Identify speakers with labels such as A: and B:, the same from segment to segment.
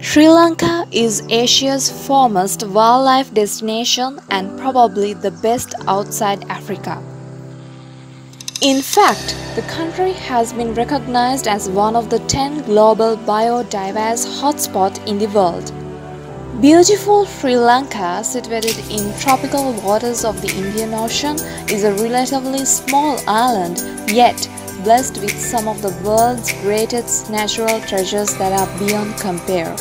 A: Sri Lanka is Asia's foremost wildlife destination and probably the best outside Africa. In fact, the country has been recognized as one of the 10 global biodiverse hotspots in the world. Beautiful Sri Lanka, situated in tropical waters of the Indian Ocean, is a relatively small island, yet blessed with some of the world's greatest natural treasures that are beyond compare.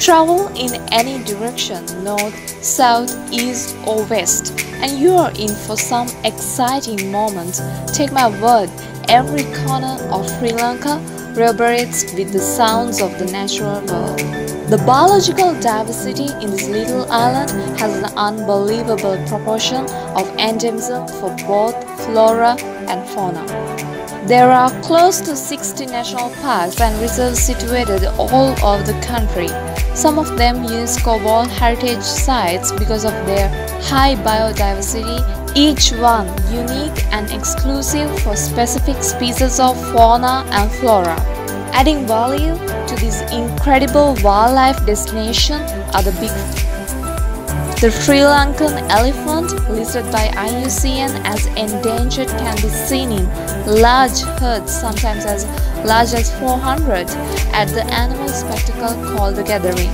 A: Travel in any direction, north, south, east or west, and you are in for some exciting moments. Take my word, every corner of Sri Lanka reverberates with the sounds of the natural world. The biological diversity in this little island has an unbelievable proportion of endemism for both flora and fauna. There are close to 60 national parks and reserves situated all over the country. Some of them UNESCO World Heritage Sites because of their high biodiversity, each one unique and exclusive for specific species of fauna and flora. Adding value to this incredible wildlife destination are the big the Sri Lankan elephant, listed by IUCN as endangered, can be seen in large herds, sometimes as large as 400, at the animal spectacle called the Gathering.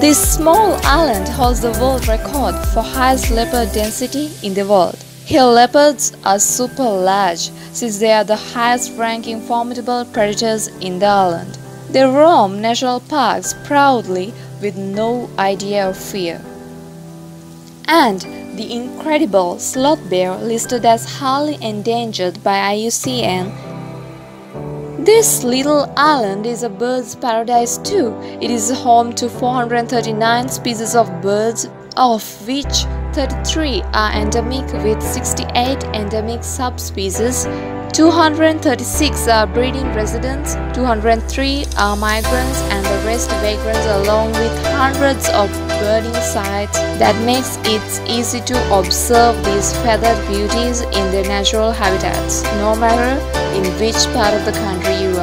A: This small island holds the world record for highest leopard density in the world. Here leopards are super large since they are the highest ranking formidable predators in the island. They roam national parks proudly with no idea of fear. And the incredible sloth bear listed as highly endangered by IUCN. This little island is a bird's paradise too. It is home to 439 species of birds, of which 33 are endemic with 68 endemic subspecies. 236 are breeding residents, 203 are migrants and the rest vagrants along with hundreds of birding sites. That makes it easy to observe these feathered beauties in their natural habitats, no matter in which part of the country you